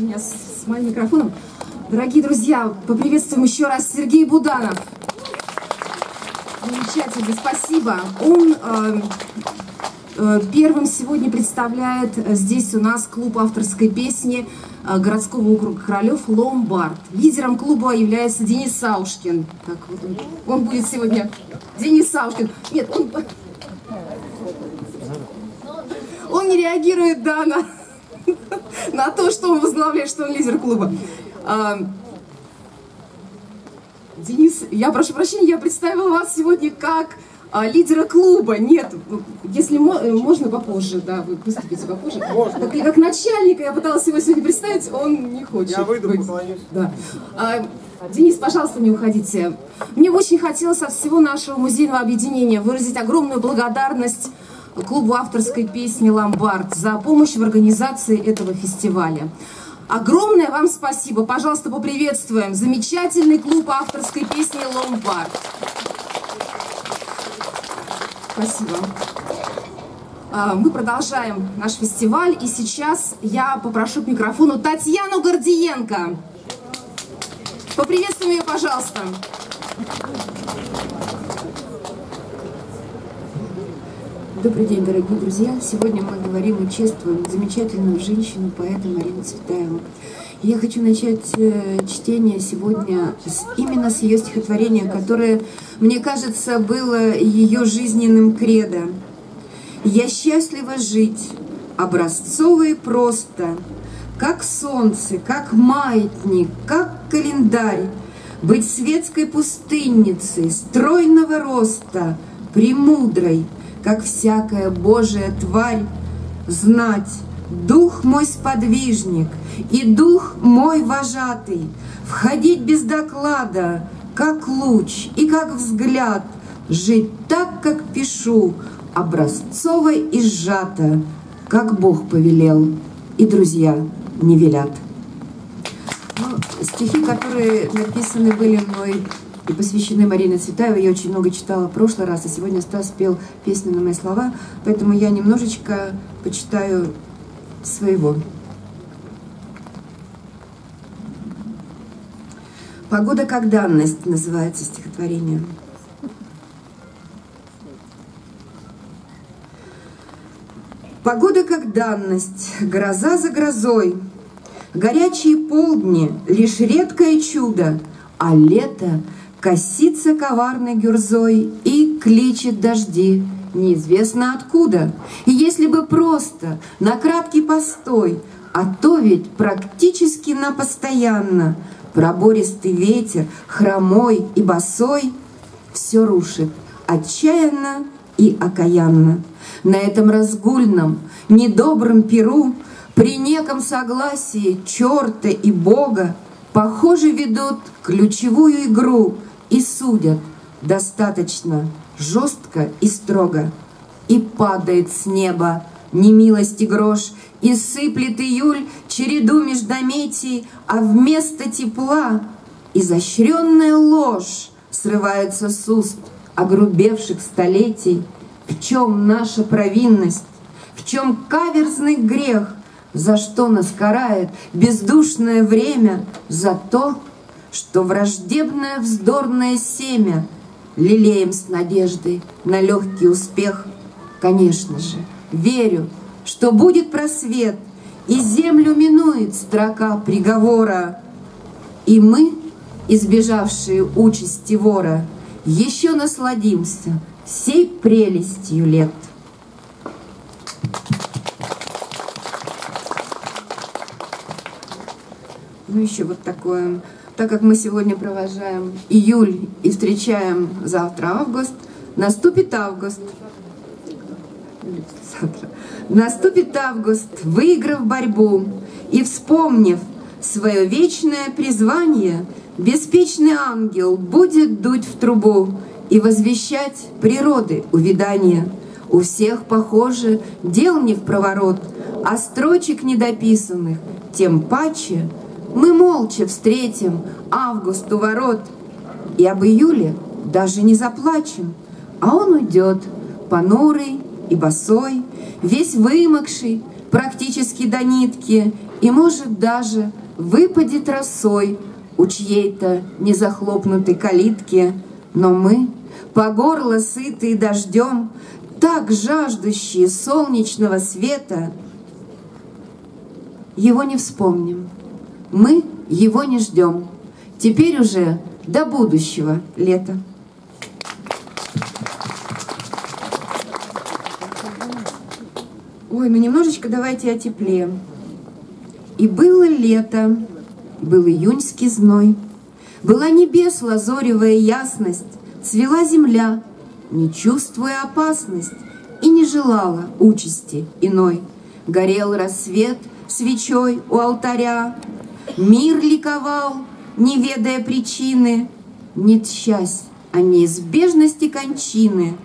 у меня с, с моим микрофоном. Дорогие друзья, поприветствуем еще раз Сергей Буданов. Замечательно, спасибо. Он э, э, первым сегодня представляет здесь у нас клуб авторской песни э, городского округа Королев «Ломбард». Лидером клуба является Денис Саушкин. Так, вот он, он будет сегодня... Денис Саушкин. Нет, он... Он не реагирует, да, на на то, что он возглавляет, что он лидер клуба. А, Денис, я прошу прощения, я представила вас сегодня как а, лидера клуба. Нет, если можно попозже, да, вы выступите попозже. Можно. Как, как начальника я пыталась его сегодня представить, он не хочет. Я выйду, быть. поклонюсь. Да. А, Денис, пожалуйста, не уходите. Мне очень хотелось от всего нашего музейного объединения выразить огромную благодарность клубу авторской песни «Ломбард» за помощь в организации этого фестиваля. Огромное вам спасибо. Пожалуйста, поприветствуем замечательный клуб авторской песни «Ломбард». Спасибо. А, мы продолжаем наш фестиваль, и сейчас я попрошу к микрофону Татьяну Гордиенко. Поприветствуем ее, пожалуйста. Добрый день, дорогие друзья! Сегодня мы говорим и чествуем замечательную женщину, поэта Марину Цветаеву. Я хочу начать э, чтение сегодня именно с ее стихотворения, которое, мне кажется, было ее жизненным кредо. «Я счастлива жить, образцово и просто, как солнце, как маятник, как календарь, быть светской пустынницей, стройного роста, премудрой, как всякая Божия тварь, знать, Дух мой сподвижник и Дух мой вожатый, входить без доклада, как луч и как взгляд, жить так, как пишу, образцово и сжато, как Бог повелел, и друзья не велят. Ну, стихи, которые написаны были мной и посвящены Марине Цветаевой. Я очень много читала в прошлый раз, а сегодня Стас пел песню на мои слова, поэтому я немножечко почитаю своего. «Погода как данность» называется стихотворение. Погода как данность, гроза за грозой, Горячие полдни — лишь редкое чудо, А лето Косится коварной гюрзой и кличет дожди, неизвестно откуда. И если бы просто на краткий постой, а то ведь практически на постоянно, пробористый ветер, хромой и босой, все рушит отчаянно и окаянно. На этом разгульном, недобром перу при неком согласии черта и Бога похоже ведут ключевую игру — и судят достаточно жестко и строго. И падает с неба немилости грош, и сыплет июль череду междометий, а вместо тепла изощренная ложь срывается с уст огрубевших столетий. В чем наша провинность? В чем каверзный грех? За что нас карает бездушное время? За то, что враждебное вздорное семя лелеем с надеждой на легкий успех. Конечно же, верю, что будет просвет, и землю минует строка приговора. И мы, избежавшие участи вора, еще насладимся всей прелестью лет. Ну, еще вот такое так как мы сегодня провожаем июль и встречаем завтра август, наступит август. Наступит август, выиграв борьбу и вспомнив свое вечное призвание, беспечный ангел будет дуть в трубу и возвещать природы увядания. У всех, похоже, дел не в проворот, а строчек недописанных, тем паче — мы молча встретим август у ворот, И об июле даже не заплачем, А он уйдет, понурый и босой, Весь вымокший, практически до нитки, и, может, даже выпадет росой у чьей-то незахлопнутой калитки. Но мы, по горло сытые дождем, так жаждущие солнечного света, его не вспомним. Мы его не ждем. Теперь уже до будущего лета. Ой, ну немножечко давайте о тепле. И было лето, был июньский зной, Была небес лазоревая ясность, Цвела земля, не чувствуя опасность, И не желала участи иной. Горел рассвет свечой у алтаря, Мир ликовал, не ведая причины, Нет счастья, а неизбежности кончины,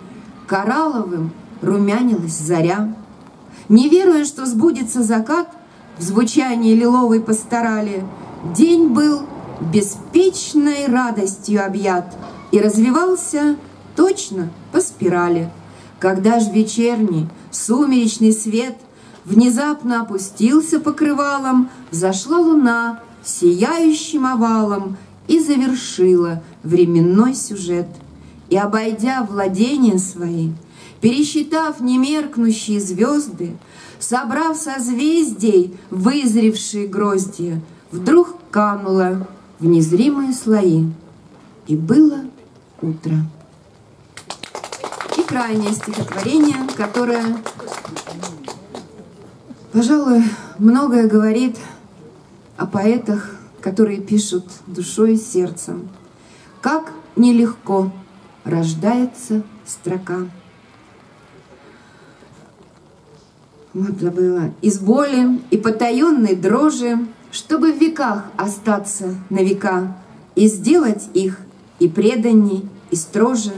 Коралловым румянилась заря. Не веруя, что сбудется закат, В звучании лиловой постарали, День был беспечной радостью объят И развивался точно по спирали. Когда ж вечерний сумеречный свет Внезапно опустился покрывалом, Взошла луна сияющим овалом И завершила временной сюжет. И, обойдя владения свои, Пересчитав немеркнущие звезды, Собрав созвездий вызревшие гроздья, Вдруг канула в незримые слои, И было утро. И крайнее стихотворение, которое, пожалуй, многое говорит о поэтах, которые пишут душой и сердцем. Как нелегко рождается строка. Вот забыла. Из боли и потаенной дрожи, чтобы в веках остаться на века и сделать их и преданней, и строже.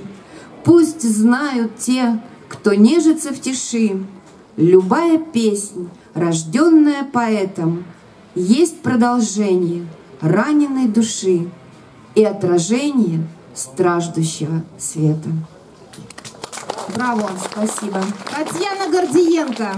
Пусть знают те, кто нежится в тиши, любая песнь, рожденная поэтом, есть продолжение раненой души и отражение страждущего света. Браво, спасибо. Татьяна Гордиенко.